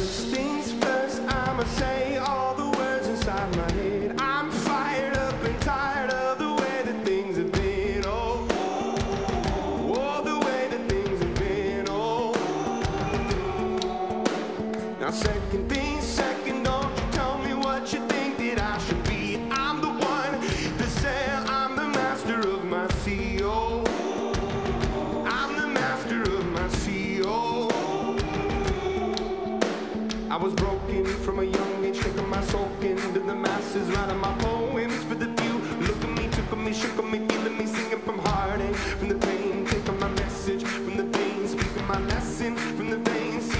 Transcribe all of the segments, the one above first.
First things first, I'ma say all the words inside my head. I'm fired up and tired of the way that things have been. Oh, oh, the way that things have been. Oh, now second things second. was broken from a young age, taking my soul into the masses, writing my poems for the few. Look at me, took me, shook me, feeling me, singing from heartache, from the pain, taking my message, from the pain, speaking my lesson, from the veins.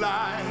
life.